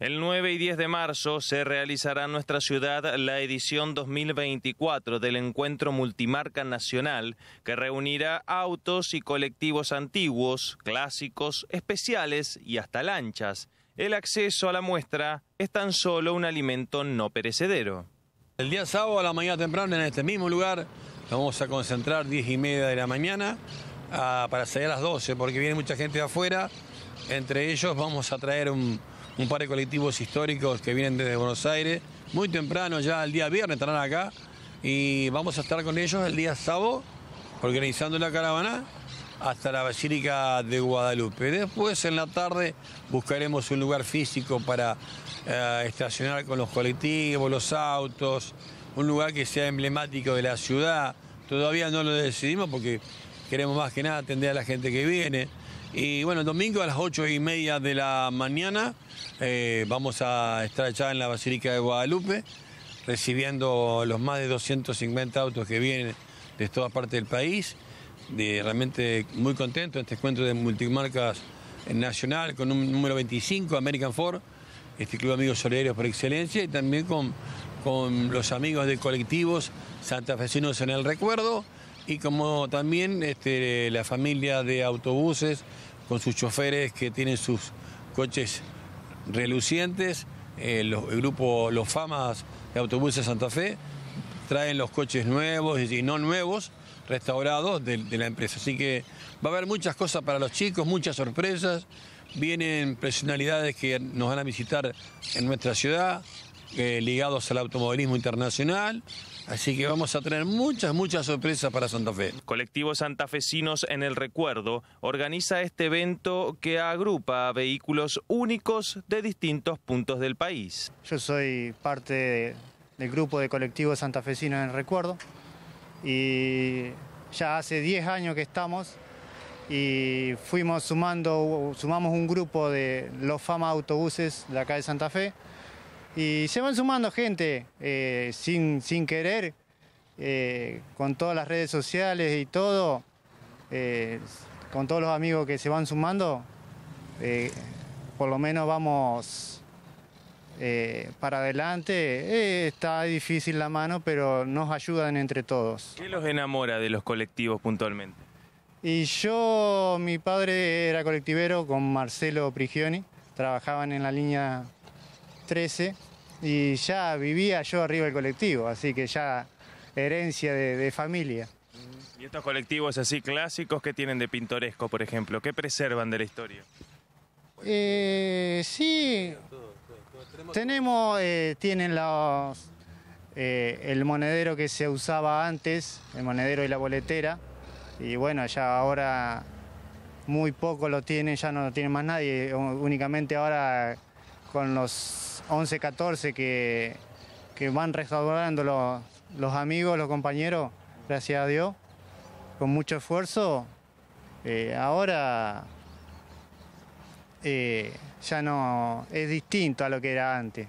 El 9 y 10 de marzo se realizará en nuestra ciudad la edición 2024 del Encuentro Multimarca Nacional, que reunirá autos y colectivos antiguos, clásicos, especiales y hasta lanchas. El acceso a la muestra es tan solo un alimento no perecedero. El día sábado a la mañana temprano en este mismo lugar vamos a concentrar 10 y media de la mañana ah, para salir a las 12 porque viene mucha gente de afuera. Entre ellos vamos a traer un, un par de colectivos históricos que vienen desde Buenos Aires. Muy temprano, ya el día viernes estarán acá y vamos a estar con ellos el día sábado organizando la caravana hasta la Basílica de Guadalupe. Después en la tarde buscaremos un lugar físico para eh, estacionar con los colectivos, los autos, un lugar que sea emblemático de la ciudad. Todavía no lo decidimos porque queremos más que nada atender a la gente que viene. Y bueno, el domingo a las ocho y media de la mañana eh, vamos a estar allá en la Basílica de Guadalupe recibiendo los más de 250 autos que vienen de toda parte del país. De, realmente muy contento en este encuentro de multimarcas nacional con un número 25, American Ford, este Club Amigos Solidarios por excelencia, y también con, con los amigos de colectivos santafesinos en el recuerdo y como también este, la familia de autobuses con sus choferes que tienen sus coches relucientes, eh, el grupo Los Famas de Autobuses Santa Fe traen los coches nuevos y no nuevos, restaurados de la empresa. Así que va a haber muchas cosas para los chicos, muchas sorpresas. Vienen personalidades que nos van a visitar en nuestra ciudad, eh, ligados al automovilismo internacional. Así que vamos a tener muchas, muchas sorpresas para Santa Fe. Colectivos santafesinos en el recuerdo organiza este evento que agrupa vehículos únicos de distintos puntos del país. Yo soy parte de, del grupo de colectivos santafesinos en el recuerdo y ya hace 10 años que estamos y fuimos sumando, sumamos un grupo de los FAMA autobuses de acá de Santa Fe y se van sumando gente eh, sin, sin querer, eh, con todas las redes sociales y todo, eh, con todos los amigos que se van sumando, por lo menos vamos eh, para adelante. Eh, está difícil la mano, pero nos ayudan entre todos. ¿Qué los enamora de los colectivos puntualmente? Y yo, mi padre era colectivero con Marcelo Prigioni, trabajaban en la línea 13 y ya vivía yo arriba del colectivo, así que ya herencia de, de familia. ¿Y estos colectivos así clásicos qué tienen de pintoresco, por ejemplo? ¿Qué preservan de la historia? Eh, sí, tenemos, eh, tienen los, eh, el monedero que se usaba antes, el monedero y la boletera, y bueno, ya ahora muy poco lo tienen, ya no lo tiene más nadie, únicamente ahora con los 11, 14 que, que van restaurando los, los amigos, los compañeros, gracias a Dios, con mucho esfuerzo, eh, ahora eh, ya no es distinto a lo que era antes.